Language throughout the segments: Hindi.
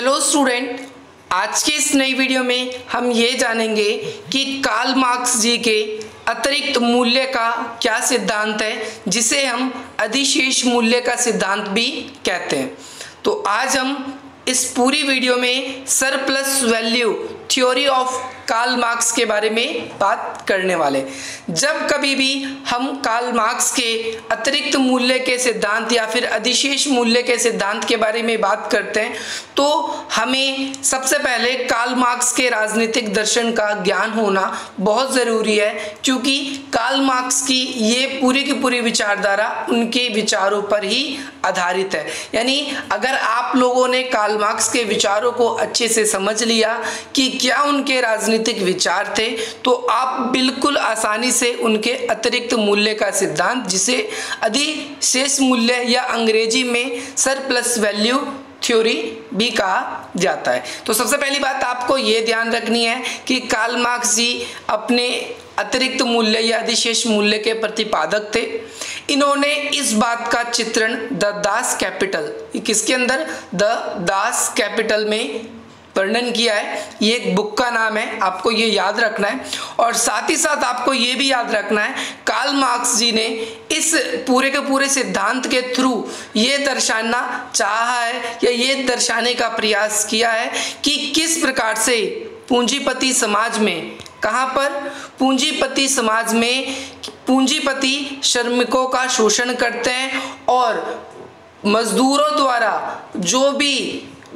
हेलो स्टूडेंट आज के इस नई वीडियो में हम ये जानेंगे कि काल मार्क्स जी के अतिरिक्त मूल्य का क्या सिद्धांत है, जिसे हम अधिशेष मूल्य का सिद्धांत भी कहते हैं। तो आज हम इस पूरी वीडियो में surplus value theory of Karl Marx के बारे में बात करने वाले। जब कभी भी हम कार्ल मार्क्स के अतिरिक्त मूल्य के सिद्धांत या फिर अधिशेष मूल्य के सिद्धांत के बारे में बात करते हैं तो हमें सबसे पहले कार्ल मार्क्स के राजनीतिक दर्शन का ज्ञान होना बहुत ज़रूरी है, क्योंकि कार्ल मार्क्स की ये पूरी की पूरी विचारधारा उनके विचारों पर ही आधारित है। यानी अगर आप लोगों ने कार्ल मार्क्स के विचारों को अच्छे से समझ लिया कि क्या उनके राजनीतिक राजनीतिक विचार थे तो आप बिल्कुल आसानी से उनके अतिरिक्त मूल्य का सिद्धांत, जिसे अधिशेष मूल्य या अंग्रेज़ी में सर प्लस वैल्यू थ्योरी भी कहा जाता है। तो सबसे पहली बात आपको ये ध्यान रखनी है कि कार्ल मार्क्स जी अपने अतिरिक्त मूल्य या अधिशेष मूल्य के प्रतिपादक थे। इन्होंने इस बात का चित्रण द दास कैपिटल, किसके अंदर? द दास कैपिटल में वर्णन किया है। ये एक बुक का नाम है, आपको ये याद रखना है। और साथ ही साथ आपको ये भी याद रखना है कार्ल मार्क्स जी ने इस पूरे के पूरे सिद्धांत के थ्रू ये दर्शाना चाहा है या ये दर्शाने का प्रयास किया है कि किस प्रकार से पूंजीपति समाज में, कहाँ पर? पूंजीपति समाज में पूंजीपति श्रमिकों का शोषण करते हैं और मजदूरों द्वारा जो भी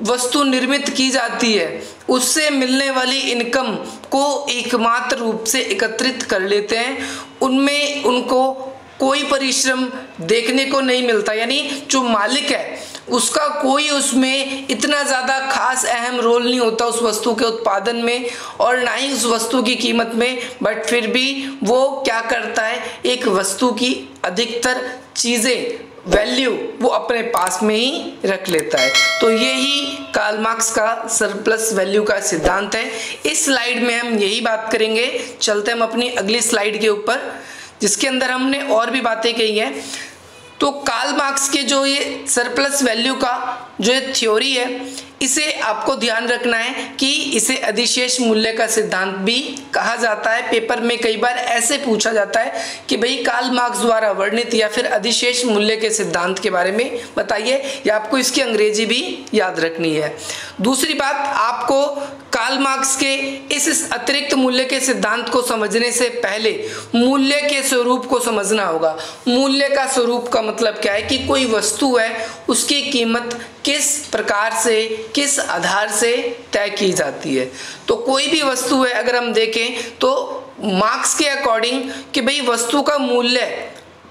वस्तु निर्मित की जाती है, उससे मिलने वाली इनकम को एकमात्र रूप से एकत्रित कर लेते हैं। उनमें उनको कोई परिश्रम देखने को नहीं मिलता, यानी जो मालिक है, उसका कोई उसमें इतना ज़्यादा खास अहम रोल नहीं होता उस वस्तु के उत्पादन में और ना ही उस वस्तु की कीमत में, बट फिर भी वो क्या करता है, एक वस्तु की अधिकतर चीज़ें वैल्यू वो अपने पास में ही रख लेता है। तो यही कार्ल मार्क्स का सरप्लस वैल्यू का सिद्धांत है। इस स्लाइड में हम यही बात करेंगे। चलते हम अपनी अगली स्लाइड के ऊपर, जिसके अंदर हमने और भी बातें कही हैं। तो कार्ल मार्क्स के जो ये सरप्लस वैल्यू का जो ये थ्योरी है, इसे आपको ध्यान रखना है कि इसे अधिशेष मूल्य का सिद्धांत भी कहा जाता है। पेपर में कई बार ऐसे पूछा जाता है कि भाई कार्ल मार्क्स द्वारा वर्णित या फिर अधिशेष मूल्य के सिद्धांत के बारे में बताइए, या आपको इसकी अंग्रेज़ी भी याद रखनी है। दूसरी बात, आपको कार्ल मार्क्स के इस अतिरिक्त मूल्य के सिद्धांत को समझने से पहले मूल्य के स्वरूप को समझना होगा। मूल्य का स्वरूप का मतलब क्या है कि कोई वस्तु है, उसकी कीमत किस प्रकार से, किस आधार से तय की जाती है। तो कोई भी वस्तु है, अगर हम देखें तो मार्क्स के अकॉर्डिंग कि भाई वस्तु का मूल्य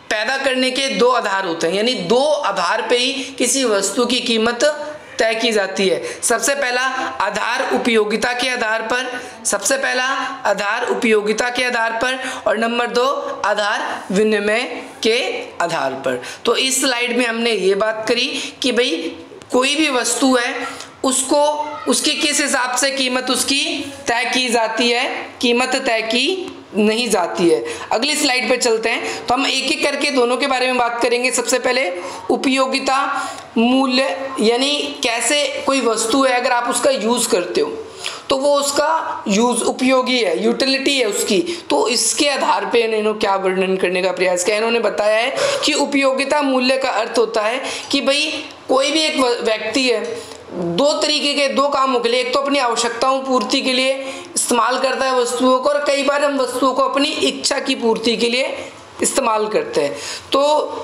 पैदा करने के दो आधार होते हैं। यानी दो आधार पे ही किसी वस्तु की कीमत तय की जाती है। सबसे पहला आधार उपयोगिता के आधार पर, सबसे पहला आधार उपयोगिता के आधार पर और नंबर दो आधार विनिमय के आधार पर। तो इस स्लाइड में हमने ये बात करी कि भाई कोई भी वस्तु है उसको, उसकी किस हिसाब से कीमत उसकी तय की जाती है? कीमत तय की नहीं जाती है। अगली स्लाइड पे चलते हैं। तो हम एक एक करके दोनों के बारे में बात करेंगे। सबसे पहले उपयोगिता मूल्य, यानी कैसे कोई वस्तु है अगर आप उसका यूज़ करते हो तो वो उसका यूज़ उपयोगी है, यूटिलिटी है उसकी। तो इसके आधार पे इन्होंने क्या वर्णन करने का प्रयास किया? इन्होंने बताया है कि उपयोगिता मूल्य का अर्थ होता है कि भाई कोई भी एक व्यक्ति है दो तरीके के दो कामों के लिए, एक तो अपनी आवश्यकताओं पूर्ति के लिए इस्तेमाल करता है वस्तुओं को, और कई बार हम वस्तुओं को अपनी इच्छा की पूर्ति के लिए इस्तेमाल करते हैं। तो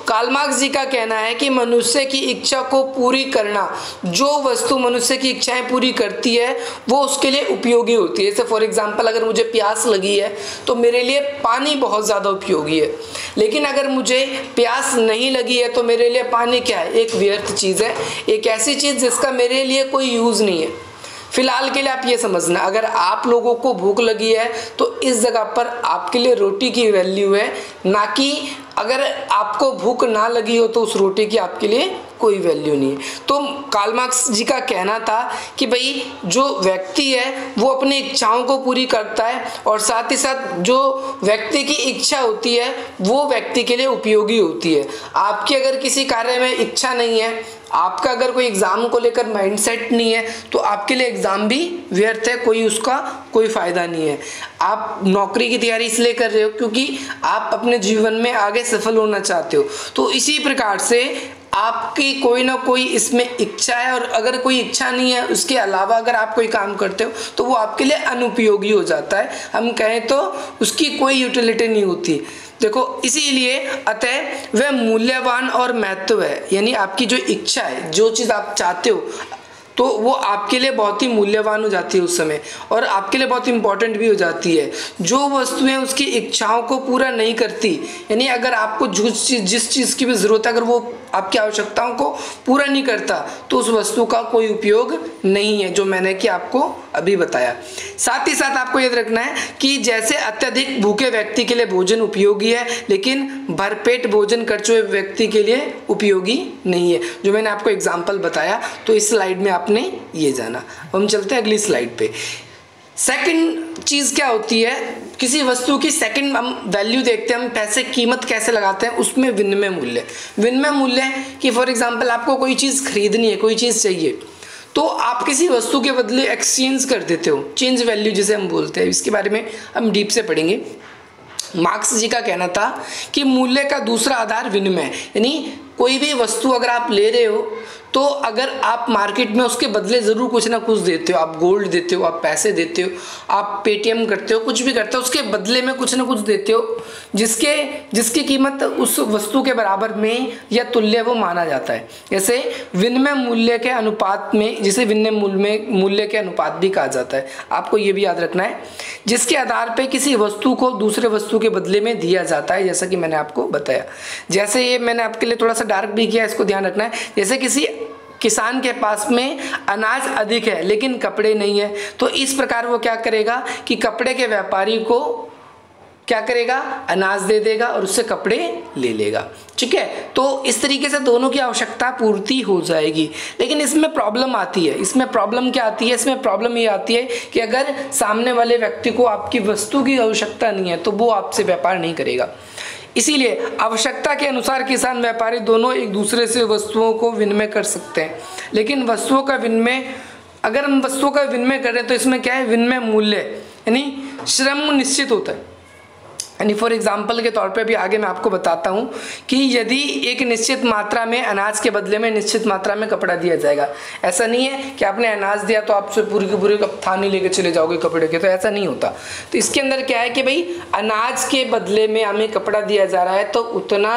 कालमार्क्स जी का कहना है कि मनुष्य की इच्छा को पूरी करना, जो वस्तु मनुष्य की इच्छाएँ पूरी करती है, वो उसके लिए उपयोगी होती है। जैसे फॉर एग्जांपल अगर मुझे प्यास लगी है तो मेरे लिए पानी बहुत ज़्यादा उपयोगी है। लेकिन अगर मुझे प्यास नहीं लगी है तो मेरे लिए पानी क्या है? एक व्यर्थ चीज़ है। एक ऐसी चीज़ जिसका मेरे लिए कोई यूज़ नहीं है। फ़िलहाल के लिए आप ये समझना, अगर आप लोगों को भूख लगी है तो इस जगह पर आपके लिए रोटी की वैल्यू है, ना कि अगर आपको भूख ना लगी हो तो उस रोटी की आपके लिए कोई वैल्यू नहीं है। तो काल मार्क्स जी का कहना था कि भाई, जो व्यक्ति है, वो अपनी इच्छाओं को पूरी करता है और साथ ही साथ जो व्यक्ति की इच्छा होती है, वो व्यक्ति के लिए उपयोगी होती है। आपकी अगर किसी कार्य में इच्छा नहीं है आपका अगर कोई एग्ज़ाम को लेकर माइंडसेट नहीं है तो आपके लिए एग्ज़ाम भी व्यर्थ है, कोई उसका कोई फ़ायदा नहीं है। आप नौकरी की तैयारी इसलिए कर रहे हो क्योंकि आप अपने जीवन में आगे सफल होना चाहते हो। तो इसी प्रकार से आपकी कोई ना कोई इसमें इच्छा है और अगर कोई इच्छा नहीं है, उसके अलावा अगर आप कोई काम करते हो तो वो आपके लिए अनुपयोगी हो जाता है। हम कहें तो उसकी कोई यूटिलिटी नहीं होती। देखो, इसीलिए अतः वह मूल्यवान और महत्व है। यानी आपकी जो इच्छा है, जो चीज़ आप चाहते हो तो वो आपके लिए बहुत ही मूल्यवान हो जाती है उस समय। और आपके लिए बहुत इंपॉर्टेंट भी हो जाती है। जो वस्तुएँ उसकी इच्छाओं को पूरा नहीं करती। यानी अगर आपको जिस चीज़ जिस चीज़ की भी ज़रूरत है, अगर वो आपकी आवश्यकताओं को पूरा नहीं करता तो उस वस्तु का कोई उपयोग नहीं है, जो मैंने कि आपको अभी बताया। साथ ही साथ आपको याद रखना है कि जैसे अत्यधिक भूखे व्यक्ति के लिए भोजन उपयोगी है, लेकिन भरपेट भोजन कर चुके व्यक्ति के लिए उपयोगी नहीं है। जो मैंने आपको एग्ज़ाम्पल बताया तो इस स्लाइड में आपने ये जाना। हम चलते हैं अगली स्लाइड पे। सेकंड चीज़ क्या होती है? किसी वस्तु की सेकंड हम वैल्यू देखते हैं, हम पैसे, कीमत कैसे लगाते हैं, उसमें विनिमय मूल्य। विनिमय मूल्य कि फॉर एग्जांपल आपको कोई चीज़ खरीदनी है, कोई चीज़ चाहिए तो आप किसी वस्तु के बदले एक्सचेंज कर देते हो। चेंज वैल्यू जिसे हम बोलते हैं। इसके बारे में हम डीप से पढ़ेंगे। मार्क्स जी का कहना था कि मूल्य का दूसरा आधार विनिमय। यानी कोई भी वस्तु अगर आप ले रहे हो तो अगर आप मार्केट में उसके बदले ज़रूर कुछ ना कुछ देते हो, आप गोल्ड देते हो, आप पैसे देते हो, आप पेटीएम करते हो, कुछ भी करते हो, उसके बदले में कुछ ना कुछ देते हो, जिसके, जिसकी कीमत उस वस्तु के बराबर में या तुल्य वो माना जाता है। जैसे विनिमय मूल्य के अनुपात में, जिसे विनिमय मूल्य मूल्य के अनुपात भी कहा जाता है। आपको ये भी याद रखना है। जिसके आधार पर किसी वस्तु को दूसरे वस्तु के बदले में दिया जाता है, जैसा कि मैंने आपको बताया। जैसे ये मैंने आपके लिए थोड़ा सा डार्क भी किया, इसको ध्यान रखना है। जैसे किसी किसान के पास में अनाज अधिक है, लेकिन कपड़े नहीं है। तो इस प्रकार वो क्या करेगा कि कपड़े के व्यापारी को क्या करेगा? अनाज दे देगा और उससे कपड़े ले लेगा। ठीक है? तो इस तरीके से दोनों की आवश्यकता पूर्ति हो जाएगी। लेकिन इसमें प्रॉब्लम आती है। इसमें प्रॉब्लम क्या आती है? इसमें प्रॉब्लम ये आती है कि अगर सामने वाले व्यक्ति को आपकी वस्तु की आवश्यकता नहीं है तो वो आपसे व्यापार नहीं करेगा। इसीलिए आवश्यकता के अनुसार किसान व्यापारी दोनों एक दूसरे से वस्तुओं को विनिमय कर सकते हैं। लेकिन वस्तुओं का विनिमय, अगर हम वस्तुओं का विनिमय करें तो इसमें क्या है? विनिमय मूल्य, यानी श्रम निश्चित होता है। यानी फॉर एग्ज़ाम्पल के तौर पे भी आगे मैं आपको बताता हूँ कि यदि एक निश्चित मात्रा में अनाज के बदले में निश्चित मात्रा में कपड़ा दिया जाएगा। ऐसा नहीं है कि आपने अनाज दिया तो आपसे पूरी की पूरी थानी लेके चले जाओगे कपड़े के तो ऐसा नहीं होता। तो इसके अंदर क्या है कि भाई, अनाज के बदले में हमें कपड़ा दिया जा रहा है तो उतना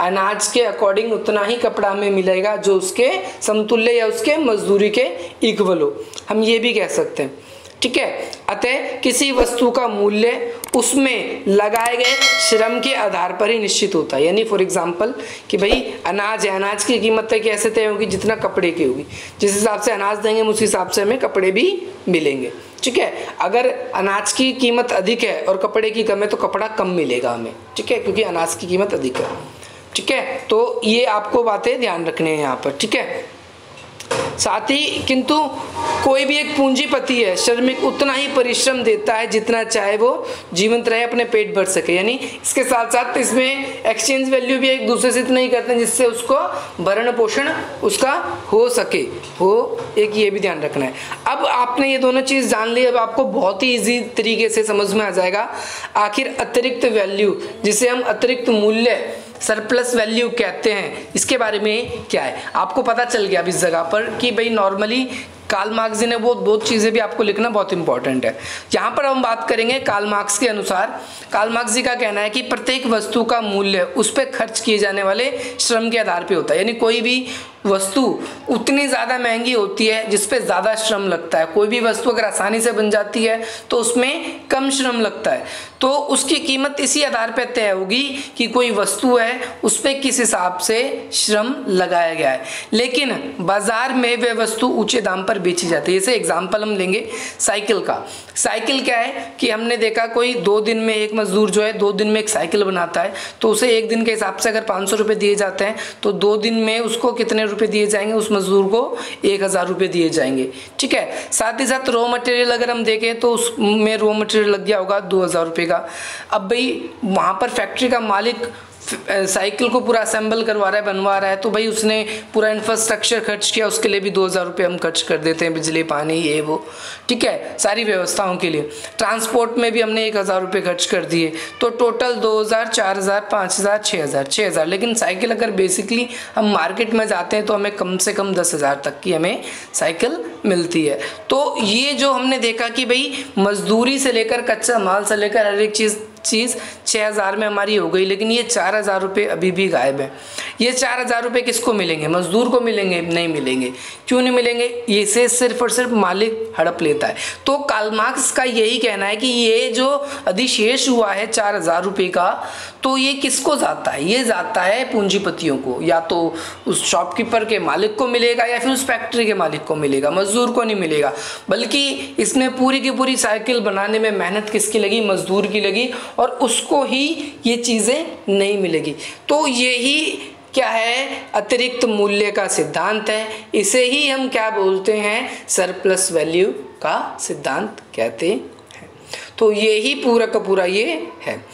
अनाज के अकॉर्डिंग उतना ही कपड़ा हमें मिलेगा जो उसके समतुल्य या उसके मजदूरी के इक्वल हो। हम ये भी कह सकते हैं। ठीक है? अतः किसी वस्तु का मूल्य उसमें लगाए गए श्रम के आधार पर ही निश्चित होता है। यानी फॉर एग्जांपल कि भाई अनाज है, अनाज की कीमत तय कैसे तय होगी? जितना कपड़े की होगी। जिस हिसाब से अनाज देंगे, उस हिसाब से हमें कपड़े भी मिलेंगे। ठीक है? अगर अनाज की कीमत अधिक है और कपड़े की कम है तो कपड़ा कम मिलेगा हमें। ठीक है? क्योंकि अनाज की कीमत अधिक है। ठीक है? तो ये आपको बातें ध्यान रखने हैं यहाँ पर। ठीक है? साथ ही, किंतु कोई भी एक पूंजीपति है श्रमिक उतना ही परिश्रम देता है जितना चाहे वो जीवंत रहे, अपने पेट भर सके। यानी इसके साथ साथ इसमें एक्सचेंज वैल्यू भी एक दूसरे से इतना ही करते हैं जिससे उसको भरण पोषण उसका हो सके। हो, एक ये भी ध्यान रखना है। अब आपने ये दोनों चीज़ जान ली, अब आपको बहुत ही ईजी तरीके से समझ में आ जाएगा। आखिर अतिरिक्त वैल्यू जिसे हम अतिरिक्त मूल्य सरप्लस वैल्यू कहते हैं। इसके बारे में क्या है? आपको पता चल गया अब इस जगह पर कि भाई नॉर्मली काल मार्क्स जी ने वो दो चीज़ें भी आपको लिखना बहुत इंपॉर्टेंट है। यहाँ पर हम बात करेंगे काल मार्क्स के अनुसार। काल मार्क्स जी का कहना है कि प्रत्येक वस्तु का मूल्य उस पर खर्च किए जाने वाले श्रम के आधार पर होता है। यानी कोई भी वस्तु उतनी ज़्यादा महँगी होती है, जिस पे ज़्यादा श्रम लगता है। कोई भी वस्तु अगर आसानी से बन जाती है तो उसमें कम श्रम लगता है। तो उसकी कीमत इसी आधार पर तय होगी कि कोई वस्तु है, उस पर किस हिसाब से श्रम लगाया गया है। लेकिन बाज़ार में वह वस्तु ऊँचे दाम पर बेची जाती है। जैसे एग्ज़ाम्पल हम लेंगे साइकिल का। साइकिल क्या है कि हमने देखा कोई दो दिन में एक मजदूर जो है, दो दिन में एक साइकिल बनाता है। तो उसे एक दिन के हिसाब से अगर पाँच सौ दिए जाते हैं तो दो दिन में उसको कितने रुपए दिए जाएँगे, उस मजदूर को एक हज़ार रुपये दिए जाएँगे। ठीक है? साथ ही साथ रॉ मटेरियल अगर हम देखें तो उसमें रॉ मटेरियल लग गया होगा दो हज़ार रुपये का। अब भाई, वहाँ पर फैक्ट्री का मालिक साइकिल को पूरा असेंबल करवा रहा है, बनवा रहा है तो भाई उसने पूरा इंफ्रास्ट्रक्चर खर्च किया, उसके लिए भी दो हज़ार रुपये हम खर्च कर देते हैं, बिजली, पानी, ये, वो। ठीक है? सारी व्यवस्थाओं के लिए। ट्रांसपोर्ट में भी हमने एक हज़ार रुपये खर्च कर दिए तो टोटल दो हज़ार, चार हज़ार, पाँच हज़ार छः हज़ार छः हज़ार। लेकिन साइकिल अगर बेसिकली हम मार्केट में जाते हैं तो हमें कम से कम दस हज़ार तक की हमें साइकिल मिलती है। तो ये जो हमने देखा कि भाई मजदूरी से लेकर कच्चा माल से लेकर हर एक चीज़ चीज़ छः हज़ार में हमारी हो गई, लेकिन ये चार हज़ार रुपये अभी भी गायब है। ये चार हज़ार रुपये किसको मिलेंगे? मज़दूर को मिलेंगे? नहीं मिलेंगे। क्यों नहीं मिलेंगे? इसे सिर्फ़ और सिर्फ़ मालिक हड़प लेता है। तो कालमार्क्स का यही कहना है कि ये जो अधिशेष हुआ है चार हज़ार रुपये का तो ये किसको जाता है? ये जाता है पूंजीपतियों को। या तो उस शॉपकीपर के मालिक को मिलेगा या फिर उस फैक्ट्री के मालिक को मिलेगा। मजदूर को नहीं मिलेगा। बल्कि इसमें पूरी की पूरी साइकिल बनाने में मेहनत किसकी लगी? मजदूर की लगी और उसको ही ये चीज़ें नहीं मिलेगी। तो यही क्या है? अतिरिक्त मूल्य का सिद्धांत है। इसे ही हम क्या बोलते हैं? सरप्लस वैल्यू का सिद्धांत कहते हैं। तो ये ही पूरा का पूरा ये है।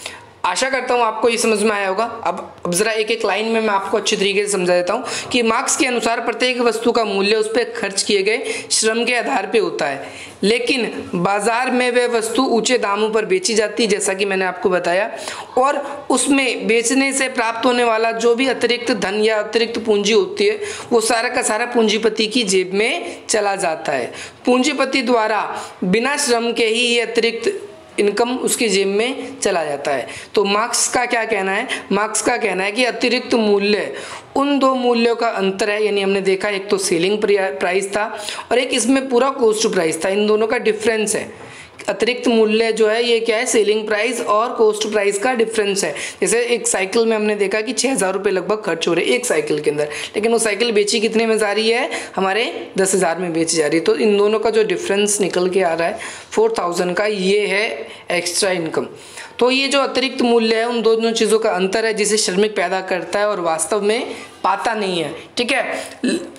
आशा करता हूँ आपको ये समझ में आया होगा। अब अब ज़रा एक एक लाइन में मैं आपको अच्छी तरीके से समझा देता हूँ कि मार्क्स के अनुसार प्रत्येक वस्तु का मूल्य उस पर खर्च किए गए श्रम के आधार पे होता है। लेकिन बाज़ार में वह वस्तु ऊँचे दामों पर बेची जाती है जैसा कि मैंने आपको बताया, और उसमें बेचने से प्राप्त होने वाला जो भी अतिरिक्त धन या अतिरिक्त पूंजी होती है, वो सारा का सारा पूंजीपति की जेब में चला जाता है। पूंजीपति द्वारा बिना श्रम के ही ये अतिरिक्त इनकम उसके जेब में चला जाता है। तो मार्क्स का क्या कहना है? मार्क्स का कहना है कि अतिरिक्त मूल्य, उन दो मूल्यों का अंतर है, यानी हमने देखा एक तो सेलिंग प्राइस था और एक इसमें पूरा कोस्ट प्राइस था। इन दोनों का डिफरेंस है। अतिरिक्त मूल्य जो है, ये क्या है सेलिंग प्राइस और कॉस्ट प्राइस का डिफरेंस है। जैसे एक साइकिल में हमने देखा कि छः हज़ार रुपये लगभग खर्च हो रहे एक साइकिल के अंदर। लेकिन वो साइकिल बेची कितने में जा रही है? हमारे दस हज़ार में बेची जा रही है। तो इन दोनों का जो डिफरेंस निकल के आ रहा है फोर थाउज़ेंड का ये है एक्स्ट्रा इनकम तो ये जो अतिरिक्त मूल्य है, उन दोनों चीज़ों का अंतर है जिसे श्रमिक पैदा करता है और वास्तव में पाता नहीं है, ठीक है?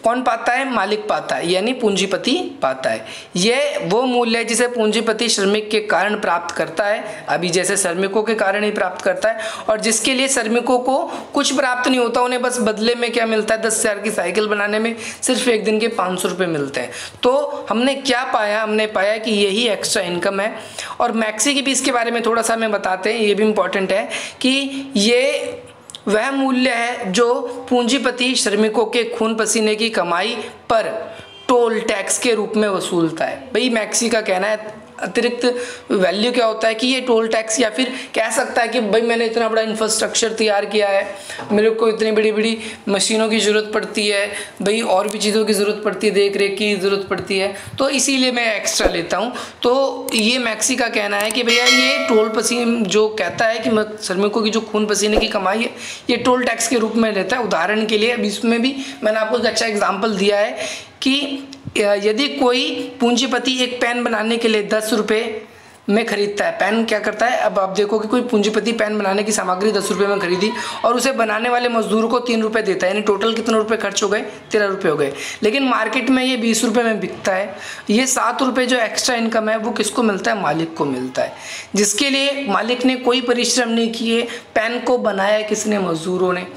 कौन पाता है? मालिक पाता है, यानी पूंजीपति पाता है। ये वो मूल्य है जिसे पूंजीपति श्रमिक के कारण प्राप्त करता है। अभी जैसे श्रमिकों के कारण ही प्राप्त करता है, और जिसके लिए श्रमिकों को कुछ प्राप्त नहीं होता, उन्हें बस बदले में क्या मिलता है? दस हज़ार की साइकिल बनाने में सिर्फ़ एक दिन के पाँच सौ रुपये मिलते हैं। तो हमने क्या पाया? हमने पाया कि यही एक्स्ट्रा इनकम है। और मैक्सी की भी इसके बारे में थोड़ा सा हमें बताते हैं, ये भी इंपॉर्टेंट है कि ये वह मूल्य है जो पूंजीपति श्रमिकों के खून पसीने की कमाई पर टोल टैक्स के रूप में वसूलता है। भाई, मैक्सी का कहना है अतिरिक्त वैल्यू क्या होता है कि ये टोल टैक्स या फिर कह सकता है कि भाई मैंने इतना बड़ा इंफ्रास्ट्रक्चर तैयार किया है, मेरे को इतनी बड़ी बड़ी मशीनों की ज़रूरत पड़ती है, भाई और भी चीज़ों की ज़रूरत पड़ती है देख रेख की ज़रूरत पड़ती है तो इसीलिए मैं एक्स्ट्रा लेता हूँ। तो ये मैक्सी का कहना है कि भैया ये टोल पसीन जो कहता है कि श्रमिकों की जो खून पसीने की कमाई है, ये टोल टैक्स के रूप में लेता है। उदाहरण के लिए, अब इसमें भी मैंने आपको एक अच्छा एग्ज़ाम्पल दिया है कि यदि कोई पूंजीपति एक पेन बनाने के लिए दस रुपये में खरीदता है, पेन क्या करता है? अब आप देखो कि कोई पूंजीपति पेन बनाने की सामग्री दस रुपये में खरीदी और उसे बनाने वाले मजदूरों को तीन रुपये देता है, यानी टोटल कितने रुपये खर्च हो गए? तेरह रुपये हो गए। लेकिन मार्केट में ये बीस रुपये में बिकता है। ये सात रुपये जो एक्स्ट्रा इनकम है, वो किसको मिलता है? मालिक को मिलता है। जिसके लिए मालिक ने कोई परिश्रम नहीं किए, पेन को बनाया किसने? मजदूरों ने।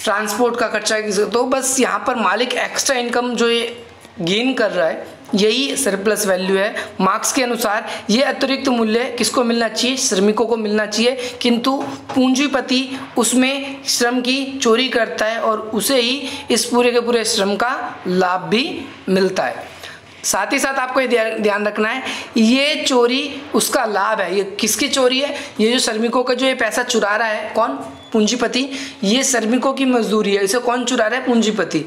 ट्रांसपोर्ट का खर्चा किसी तो बस यहाँ पर मालिक एक्स्ट्रा इनकम जो ये गेन कर रहा है, यही सरप्लस वैल्यू है। मार्क्स के अनुसार ये अतिरिक्त मूल्य किसको मिलना चाहिए? श्रमिकों को मिलना चाहिए। किंतु पूंजीपति उसमें श्रम की चोरी करता है और उसे ही इस पूरे के पूरे श्रम का लाभ भी मिलता है। साथ ही साथ आपको ये ध्यान रखना है, ये चोरी उसका लाभ है। ये किसकी चोरी है? ये जो श्रमिकों का जो ये पैसा चुरा रहा है, कौन? पूंजीपति, ये श्रमिकों की मजदूरी है। इसे कौन चुरा रहा है? पूंजीपति।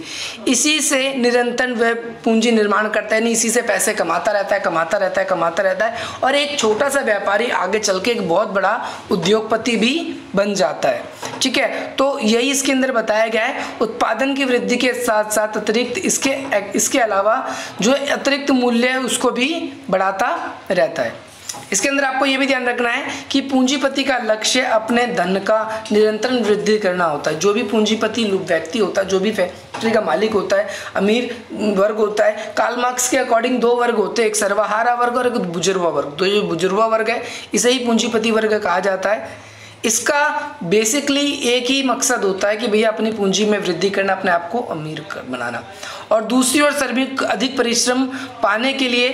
इसी से निरंतर वह पूंजी निर्माण करता है, नहीं, इसी से पैसे कमाता रहता है, कमाता रहता है, कमाता रहता है और एक छोटा सा व्यापारी आगे चल के एक बहुत बड़ा उद्योगपति भी बन जाता है। ठीक है? तो यही इसके अंदर बताया गया है। उत्पादन की वृद्धि के साथ साथ अतिरिक्त इसके इसके अलावा जो अतिरिक्त मूल्य है, उसको भी बढ़ाता रहता है। इसके अंदर आपको ये भी ध्यान रखना है कि पूंजीपति का लक्ष्य अपने धन का निरंतर वृद्धि करना होता है। जो भी पूंजीपति व्यक्ति होता है, जो भी फैक्ट्री का मालिक होता है, अमीर वर्ग होता है काल मार्क्स के अकॉर्डिंग दो वर्ग होते हैं, एक सर्वहारा वर्ग और एक बुजुर्वा वर्ग। तो जो बुजुर्वा वर्ग है, इसे ही पूंजीपति वर्ग कहा जाता है। इसका बेसिकली एक ही मकसद होता है कि भैया अपनी पूंजी में वृद्धि करना, अपने आप को अमीर बनाना। और दूसरी ओर श्रमिक अधिक परिश्रम पाने के लिए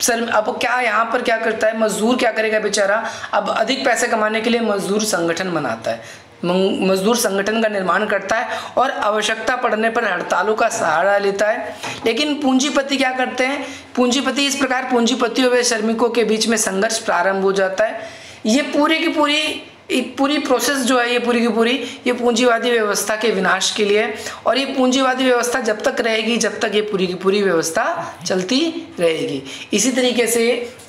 सर अब क्या यहाँ पर क्या करता है? मजदूर क्या करेगा बेचारा? अब अधिक पैसे कमाने के लिए मजदूर संगठन बनाता है। मजदूर संगठन का निर्माण करता है और आवश्यकता पड़ने पर हड़तालों का सहारा लेता है। लेकिन पूंजीपति क्या करते हैं? पूंजीपति, इस प्रकार पूंजीपति व श्रमिकों के बीच में संघर्ष प्रारंभ हो जाता है। ये पूरी की पूरी पूरी प्रोसेस जो है, ये पूरी की पूरी, ये पूंजीवादी व्यवस्था के विनाश के लिए और ये पूंजीवादी व्यवस्था जब तक रहेगी, जब तक ये पूरी की पूरी व्यवस्था चलती रहेगी। इसी तरीके से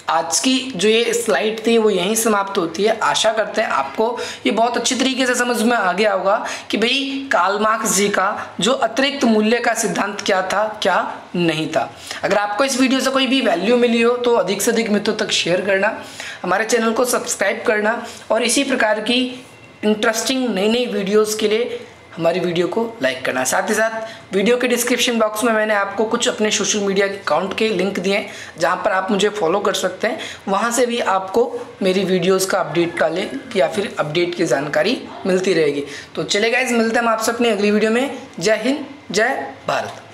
आज की जो ये स्लाइड थी, वो यहीं समाप्त होती है। आशा करते हैं आपको ये बहुत अच्छी तरीके से समझ में आ गया होगा कि भाई काल मार्क्स जी का जो अतिरिक्त मूल्य का सिद्धांत क्या था, क्या नहीं था। अगर आपको इस वीडियो से कोई भी वैल्यू मिली हो तो अधिक से अधिक मित्रों तक शेयर करना, हमारे चैनल को सब्सक्राइब करना और इसी प्रकार की इंटरेस्टिंग नई नई वीडियोज़ के लिए हमारी वीडियो को लाइक करना। साथ ही साथ, वीडियो के डिस्क्रिप्शन बॉक्स में मैंने आपको कुछ अपने सोशल मीडिया अकाउंट के लिंक दिए हैं, जहाँ पर आप मुझे फॉलो कर सकते हैं। वहाँ से भी आपको मेरी वीडियोज़ का अपडेट का लिंक या फिर अपडेट की जानकारी मिलती रहेगी। तो चले गए मिलते हैं हम आपसे अपनी अगली वीडियो में। जय हिंद, जय भारत।